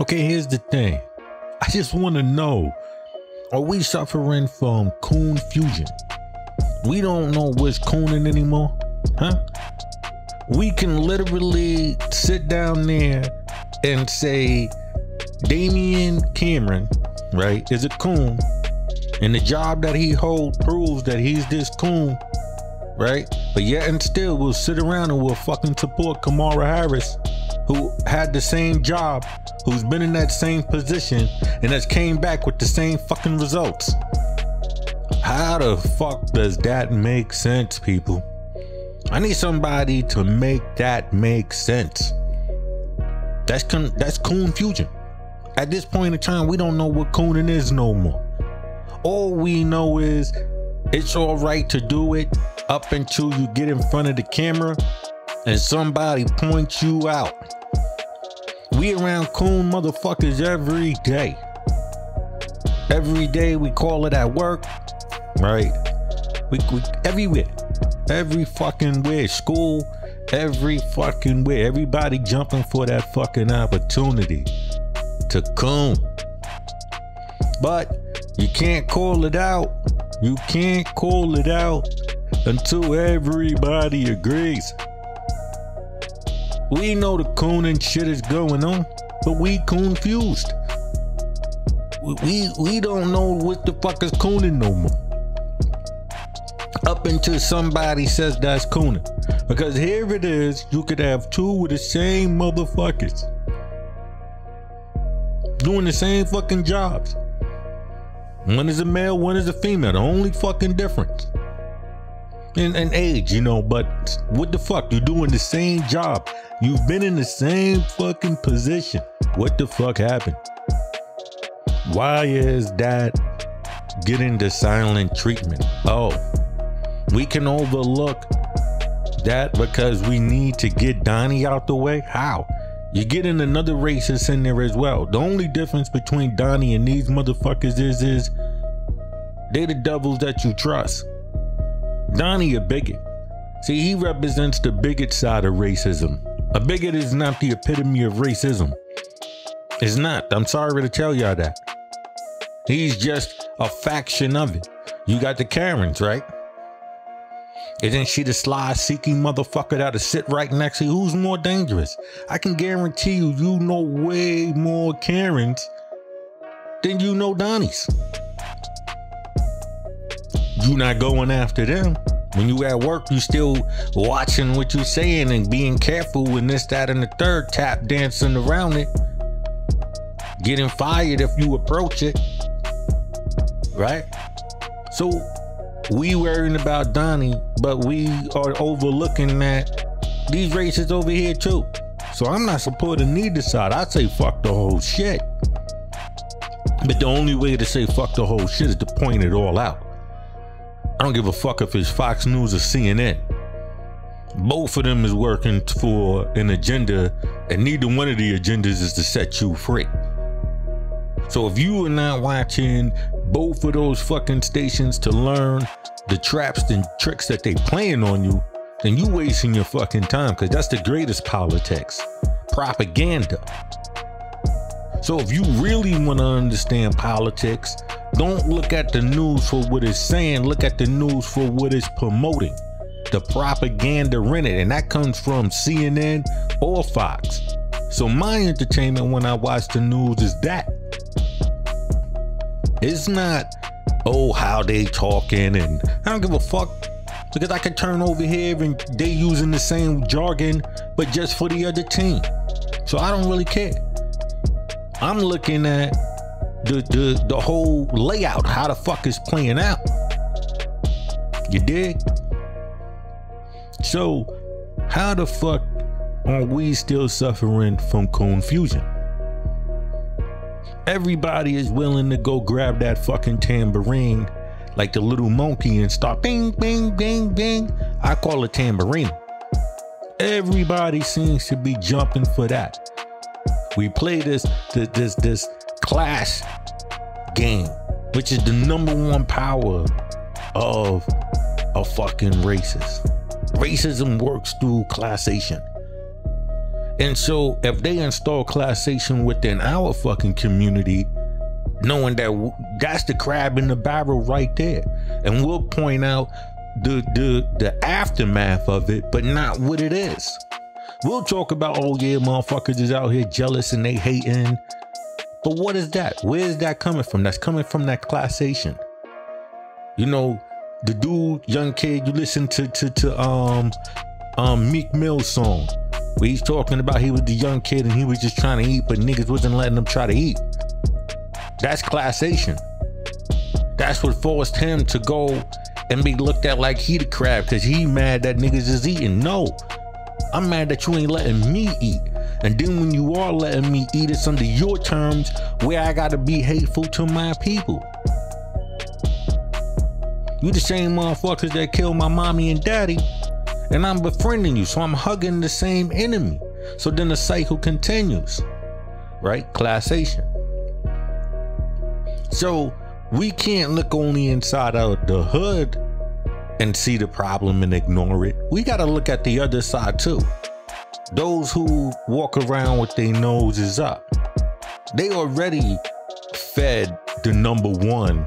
Okay, here's the thing. I just want to know are we suffering from coon fusion? We don't know what's cooning anymore, huh? We can literally sit down there and say Damian Cameron, right, is a coon, and the job that he holds proves that he's this coon, right? But yet and still, we'll sit around and we'll fucking support Kamala Harris, who had the same job, who's been in that same position, and has came back with the same fucking results. How the fuck does that make sense, people? I need somebody to make that make sense. That's con- that's coon fusion. At this point in time, we don't know what cooning is no more. All we know is it's all right to do it up until you get in front of the camera and somebody points you out. We around coon motherfuckers every day. Every day we call it at work, right? We, we everywhere, every fucking where, school, every fucking where. Everybody jumping for that fucking opportunity to coon. But you can't call it out. You can't call it out until everybody agrees. We know the cooning shit is going on, but we confused. We, we, don't know what the fuck is cooning no more. Up until somebody says that's cooning. Because here it is, you could have two with the same motherfuckers. Doing the same fucking jobs. One is a male, one is a female. The only fucking difference. In, in age, you know, but what the fuck? You're doing the same job. You've been in the same fucking position. What the fuck happened? Why is that getting the silent treatment? Oh, we can overlook that because we need to get Donnie out the way? How? You're getting another racist in there as well. The only difference between Donnie and these motherfuckers is, is they the devils that you trust. Donnie a bigot. See, he represents the bigot side of racism. A bigot is not the epitome of racism. It's not. I'm sorry to tell y'all that. He's just a faction of it. You got the Karens, right? Isn't she the sly seeking motherfucker that'll sit right next to you? Who's more dangerous? I can guarantee you, you know way more Karens than you know Donnie's. You not going after them. When you at work, you still watching what you saying and being careful when this, that, and the third tap dancing around it. Getting fired if you approach it. Right? So we worrying about Donnie, but we are overlooking that these races over here too. So I'm not supporting neither side. I say fuck the whole shit. But the only way to say fuck the whole shit is to point it all out. I don't give a fuck if it's Fox News or CNN. Both of them is working for an agenda, and neither one of the agendas is to set you free. So if you are not watching both of those fucking stations to learn the traps and tricks that they playing on you, then you wasting your fucking time because that's the greatest politics. Propaganda. So if you really want to understand politics, don't look at the news for what it's saying, look at the news for what it's promoting. The propaganda in it, and that comes from CNN or Fox. So my entertainment when I watch the news is that. It's not, oh, how they talking, and I don't give a fuck because I can turn over here and they using the same jargon, but just for the other team. So I don't really care. I'm looking at the the the whole layout, how the fuck is playing out. You dig? So how the fuck are we still suffering from confusion? Everybody is willing to go grab that fucking tambourine like the little monkey and start bing, bing, bing, bing. I call it tambourine. Everybody seems to be jumping for that. We play this this this, this clash game, which is the number one power of a fucking racist. Racism works through classation. And so if they install classation within our fucking community, knowing that that's the crab in the barrel right there, and we'll point out the the the aftermath of it, but not what it is. We'll talk about oh yeah, motherfuckers is out here jealous and they hating. But what is that? Where is that coming from? That's coming from that classation. You know, the dude, young kid, you listen to to to um um Meek Mill's song where he's talking about he was the young kid and he was just trying to eat, but niggas wasn't letting him try to eat. That's classation. That's what forced him to go and be looked at like he the crab because he mad that niggas is eating. No, I'm mad that you ain't letting me eat. And then when you are letting me eat, it's under your terms where I gotta be hateful to my people. You the same motherfuckers that killed my mommy and daddy, and I'm befriending you, so I'm hugging the same enemy. So then the cycle continues, right? Classation. So we can't look only inside of the hood and see the problem and ignore it. We got to look at the other side too. Those who walk around with their noses up, they already fed the number one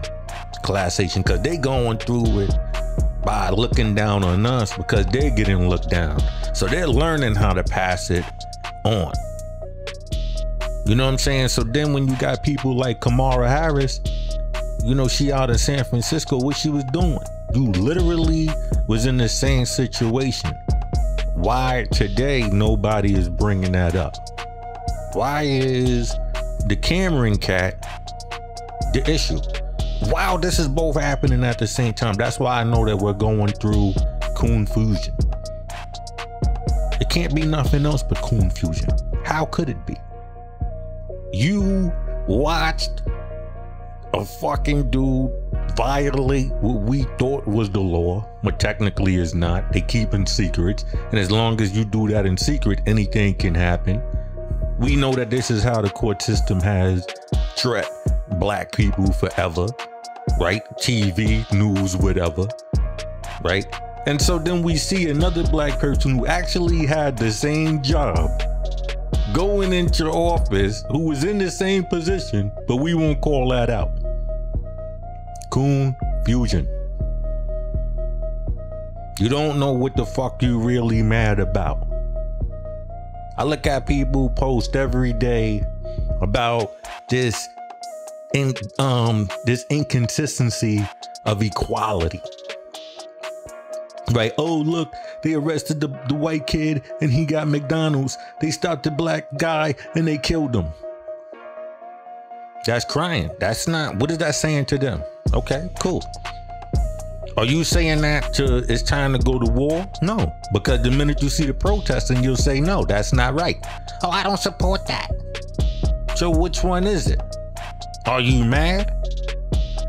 classation because they going through it by looking down on us because they're getting looked down. So they're learning how to pass it on. You know what I'm saying? So then when you got people like Kamala Harris, you know, she out in San Francisco, what she was doing. You literally was in the same situation. Why today nobody is bringing that up? Why is the Cameron cat the issue? Wow, this is both happening at the same time. That's why I know that we're going through confusion. It can't be nothing else but confusion. How could it be? You watched a fucking dude violate what we thought was the law, but technically is not. They keep in secrets. And as long as you do that in secret, anything can happen. We know that this is how the court system has trapped black people forever, right? TV, news, whatever, right? And so then we see another black person who actually had the same job going into office who was in the same position, but we won't call that out. Coon Fusion. You don't know what the fuck you really mad about. I look at people post every day about this in um this inconsistency of equality right? Oh, look, they arrested the, the white kid and he got McDonald's. They stopped the black guy and they killed him. That's crying. That's not, what is that saying to them? Okay, cool. Are you saying that to it's time to go to war? No, because the minute you see the protesting, you'll say, no, that's not right. Oh, I don't support that. So which one is it? Are you mad?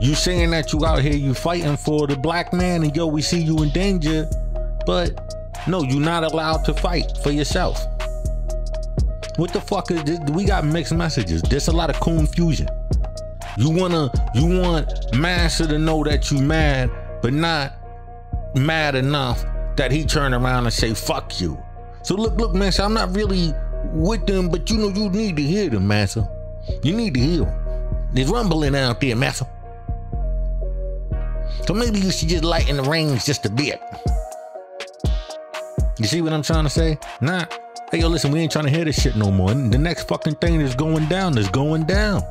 You saying that you out here, you fighting for the black man, and yo, we see you in danger, but no, you're not allowed to fight for yourself. What the fuck is this? We got mixed messages. There's a lot of confusion. You wanna, you want Massa to know that you mad, but not mad enough that he turn around and say fuck you. So look, look, Massa, I'm not really with them, but you know you need to hear them, Master. You need to hear them. There's rumbling out there, Master. So maybe you should just lighten the range just a bit. You see what I'm trying to say? Nah. Hey, yo, listen, we ain't trying to hear this shit no more. The next fucking thing that's going down is going down.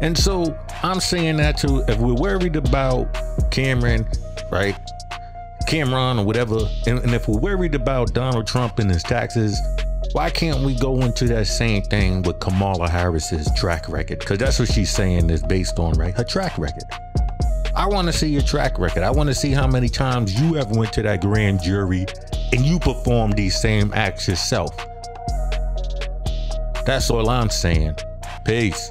And so I'm saying that too. If we're worried about Cameron, right? Cameron or whatever, and, and if we're worried about Donald Trump and his taxes, why can't we go into that same thing with Kamala Harris's track record? Because that's what she's saying is based on, right? Her track record. I want to see your track record. I want to see how many times you have went to that grand jury and you performed these same acts yourself. That's all I'm saying. Peace.